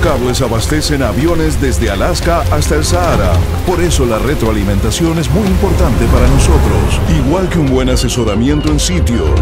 cables abastecen aviones desde Alaska hasta el Sahara. Por eso la retroalimentación es muy importante para nosotros, igual que un buen asesoramiento en sitio.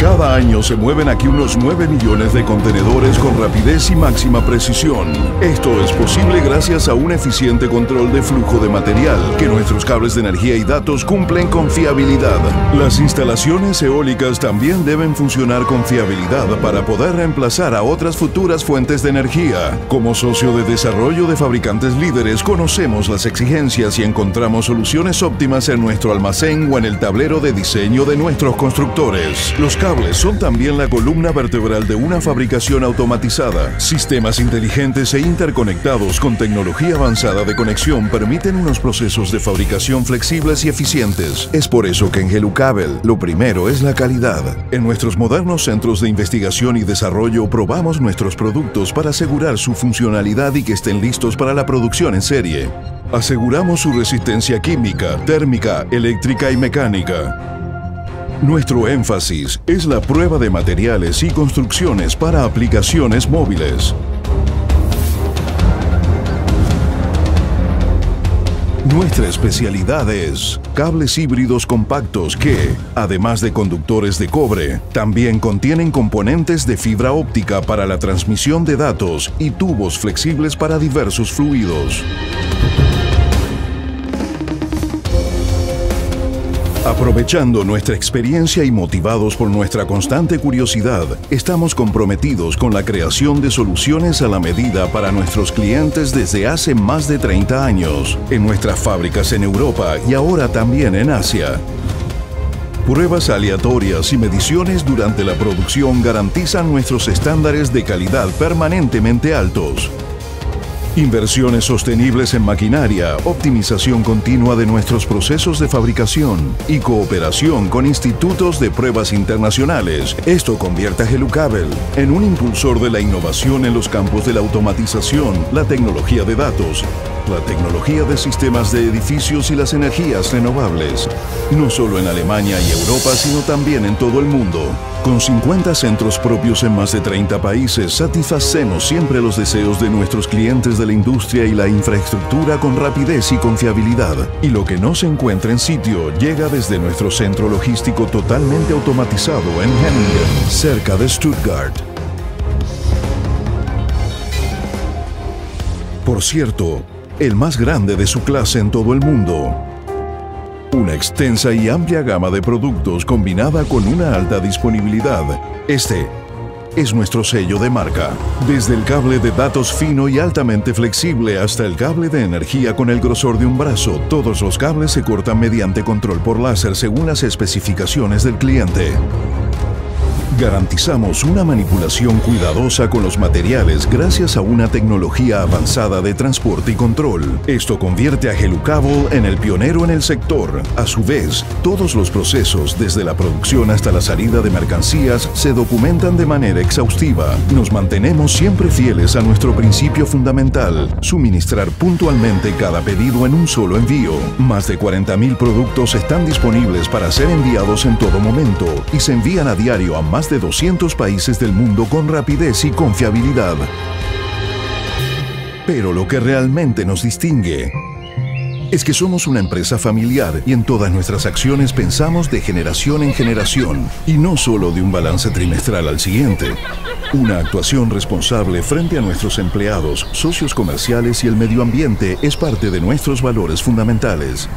Cada año se mueven aquí unos 9 millones de contenedores con rapidez y máxima precisión. Esto es posible gracias a un eficiente control de flujo de material, que nuestros cables de energía y datos cumplen con fiabilidad. Las instalaciones eólicas también deben funcionar con fiabilidad para poder reemplazar a otras futuras fuentes de energía. Como socio de desarrollo de fabricantes líderes, conocemos las exigencias y encontramos soluciones óptimas en nuestro almacén o en el tablero de diseño de nuestros constructores. Los cables son también la columna vertebral de una fabricación automatizada. Sistemas inteligentes e interconectados con tecnología avanzada de conexión permiten unos procesos de fabricación flexibles y eficientes. Es por eso que en Gelucabel lo primero es la calidad. En nuestros modernos centros de investigación y desarrollo probamos nuestros productos para asegurar su funcionalidad y que estén listos para la producción en serie. Aseguramos su resistencia química, térmica, eléctrica y mecánica. Nuestro énfasis es la prueba de materiales y construcciones para aplicaciones móviles. Nuestra especialidad es cables híbridos compactos que, además de conductores de cobre, también contienen componentes de fibra óptica para la transmisión de datos y tubos flexibles para diversos fluidos. Aprovechando nuestra experiencia y motivados por nuestra constante curiosidad, estamos comprometidos con la creación de soluciones a la medida para nuestros clientes desde hace más de 30 años, en nuestras fábricas en Europa y ahora también en Asia. Pruebas aleatorias y mediciones durante la producción garantizan nuestros estándares de calidad permanentemente altos. Inversiones sostenibles en maquinaria, optimización continua de nuestros procesos de fabricación y cooperación con institutos de pruebas internacionales. Esto convierte a Gelucabel en un impulsor de la innovación en los campos de la automatización, la tecnología de datos, la tecnología de sistemas de edificios y las energías renovables, no solo en Alemania y Europa, sino también en todo el mundo. Con 50 centros propios en más de 30 países, satisfacemos siempre los deseos de nuestros clientes de la industria y la infraestructura con rapidez y confiabilidad. Y lo que no se encuentra en sitio llega desde nuestro centro logístico totalmente automatizado en Hemmingen, cerca de Stuttgart. Por cierto, el más grande de su clase en todo el mundo. Una extensa y amplia gama de productos combinada con una alta disponibilidad. Este es nuestro sello de marca. Desde el cable de datos fino y altamente flexible hasta el cable de energía con el grosor de un brazo, todos los cables se cortan mediante control por láser según las especificaciones del cliente. Garantizamos una manipulación cuidadosa con los materiales gracias a una tecnología avanzada de transporte y control. Esto convierte a Gelucable en el pionero en el sector. A su vez, todos los procesos, desde la producción hasta la salida de mercancías, se documentan de manera exhaustiva. Nos mantenemos siempre fieles a nuestro principio fundamental, suministrar puntualmente cada pedido en un solo envío. Más de 40.000 productos están disponibles para ser enviados en todo momento y se envían a diario a de 200 países del mundo con rapidez y confiabilidad. Pero lo que realmente nos distingue es que somos una empresa familiar y en todas nuestras acciones pensamos de generación en generación y no solo de un balance trimestral al siguiente. Una actuación responsable frente a nuestros empleados, socios comerciales y el medio ambiente es parte de nuestros valores fundamentales.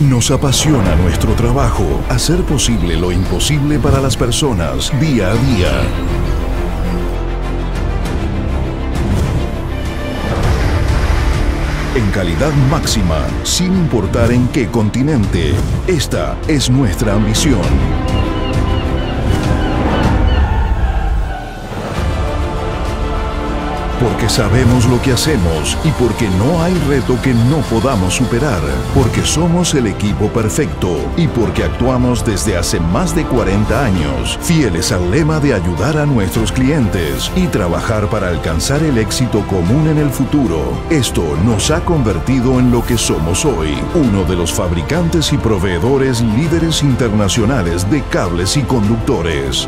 Nos apasiona nuestro trabajo, hacer posible lo imposible para las personas día a día. En calidad máxima, sin importar en qué continente. Esta es nuestra ambición. Sabemos lo que hacemos y porque no hay reto que no podamos superar. Porque somos el equipo perfecto y porque actuamos desde hace más de 40 años, fieles al lema de ayudar a nuestros clientes y trabajar para alcanzar el éxito común en el futuro. Esto nos ha convertido en lo que somos hoy, uno de los fabricantes y proveedores líderes internacionales de cables y conductores.